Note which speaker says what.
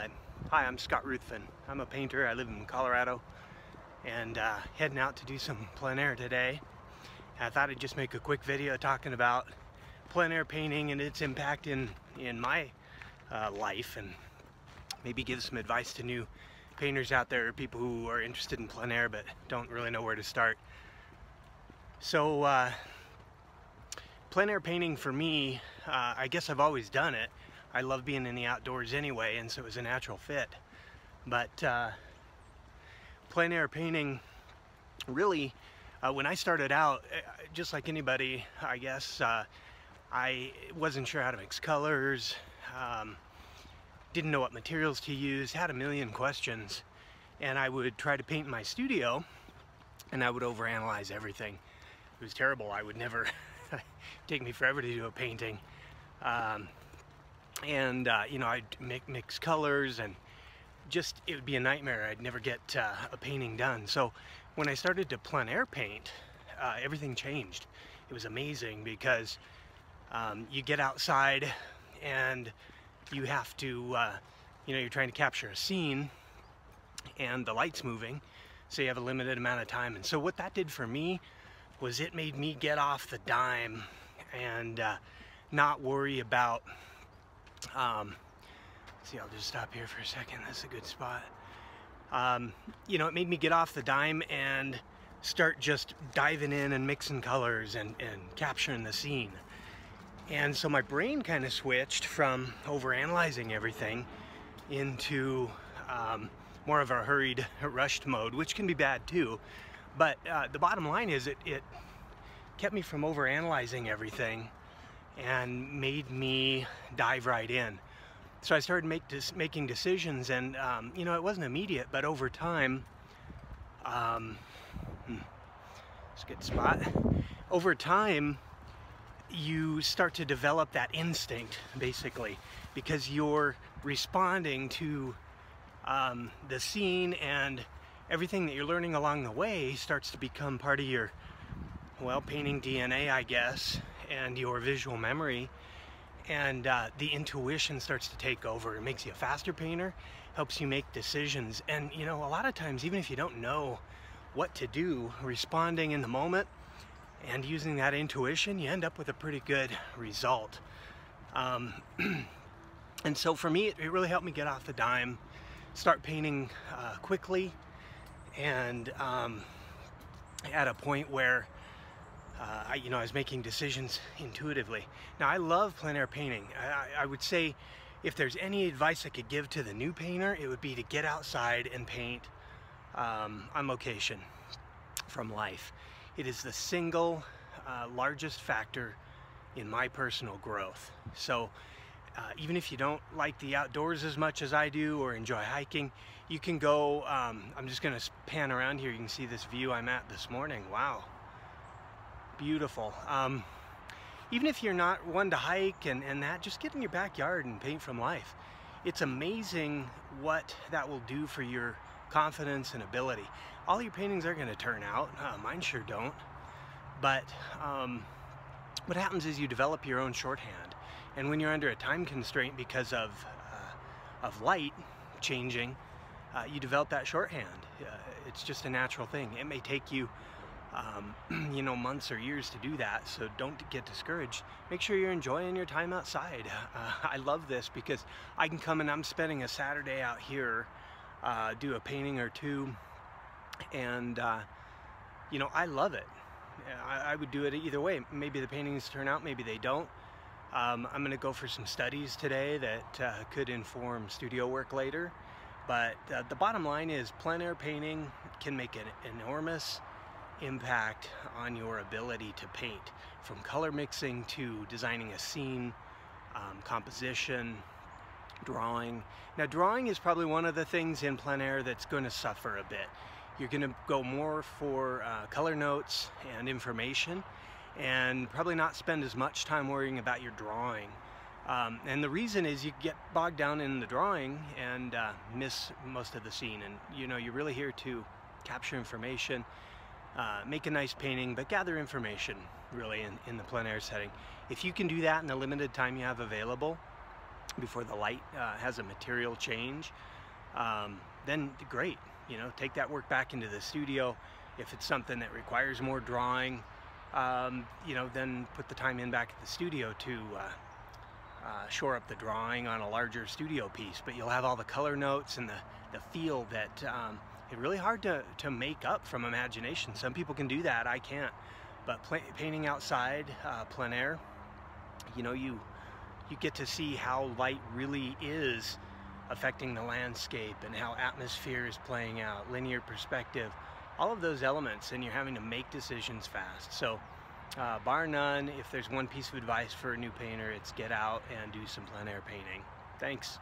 Speaker 1: Uh, hi, I'm Scott Ruthven. I'm a painter. I live in Colorado and uh, heading out to do some plein air today. I thought I'd just make a quick video talking about plein air painting and its impact in, in my uh, life and maybe give some advice to new painters out there, or people who are interested in plein air but don't really know where to start. So, uh, plein air painting for me, uh, I guess I've always done it. I love being in the outdoors anyway, and so it was a natural fit. But uh, plein air painting, really, uh, when I started out, eh, just like anybody, I guess, uh, I wasn't sure how to mix colors, um, didn't know what materials to use, had a million questions, and I would try to paint in my studio, and I would overanalyze everything. It was terrible. I would never take me forever to do a painting. Um, and uh, you know I'd make, mix colors and just it would be a nightmare. I'd never get uh, a painting done. So when I started to plein air paint uh, everything changed. It was amazing because um, you get outside and you have to uh, you know you're trying to capture a scene and the light's moving so you have a limited amount of time. And so what that did for me was it made me get off the dime and uh, not worry about um, see, I'll just stop here for a second. That's a good spot. Um, you know, it made me get off the dime and start just diving in and mixing colors and, and capturing the scene. And so my brain kind of switched from overanalyzing everything into um, more of a hurried, rushed mode, which can be bad too. But uh, the bottom line is it, it kept me from overanalyzing everything and made me dive right in. So I started make making decisions, and um, you know, it wasn't immediate, but over time, um, hmm, it's a good spot. Over time, you start to develop that instinct, basically, because you're responding to um, the scene and everything that you're learning along the way starts to become part of your, well, painting DNA, I guess and your visual memory and uh, the intuition starts to take over. It makes you a faster painter, helps you make decisions. And you know, a lot of times, even if you don't know what to do, responding in the moment and using that intuition, you end up with a pretty good result. Um, and so for me, it, it, really helped me get off the dime, start painting uh, quickly, and um, at a point where uh, I, you know, I was making decisions intuitively. Now, I love plein air painting. I, I, would say if there's any advice I could give to the new painter, it would be to get outside and paint um, on location from life. It is the single uh, largest factor in my personal growth. So uh, even if you don't like the outdoors as much as I do or enjoy hiking, you can go, um, I'm just gonna pan around here, you can see this view I'm at this morning. Wow, beautiful. Um, even if you're not one to hike and, and that, just get in your backyard and paint from life. It's amazing what that will do for your confidence and ability. All your paintings are gonna turn out, uh, mine sure don't, but um, what happens is you develop your own shorthand. And when you're under a time constraint because of, uh, of light changing, uh, you develop that shorthand. Uh, it's just a natural thing. It may take you um, you know, months or years to do that. So don't get discouraged. Make sure you're enjoying your time outside. Uh, I love this because I can come and I'm spending a Saturday out here, uh, do a painting or two, and uh, you know, I love it. I, I, would do it either way. Maybe the paintings turn out, maybe they don't. Um, I'm going to go for some studies today that uh, could inform studio work later. But uh, the bottom line is plein air painting can make an enormous impact on your ability to paint from color mixing to designing a scene, um, composition, drawing. Now drawing is probably one of the things in plein air that's going to suffer a bit. You're going to go more for uh, color notes and information and probably not spend as much time worrying about your drawing. Um, and the reason is you get bogged down in the drawing and uh, miss most of the scene. And you know, you're really here to capture information uh, make a nice painting, but gather information really in, in the plein air setting. If you can do that in the limited time you have available, before the light uh, has a material change, um, then great. You know, take that work back into the studio. If it's something that requires more drawing, um, you know, then put the time in back at the studio to uh, uh, shore up the drawing on a larger studio piece. But you'll have all the color notes and the, the feel that um, really hard to, to make up from imagination. Some people can do that, I can't. But painting outside, uh, plein air, you know, you you get to see how light really is affecting the landscape and how atmosphere is playing out, linear perspective, all of those elements, and you're having to make decisions fast. So, uh, bar none, if there's one piece of advice for a new painter, it's get out and do some plein air painting. Thanks.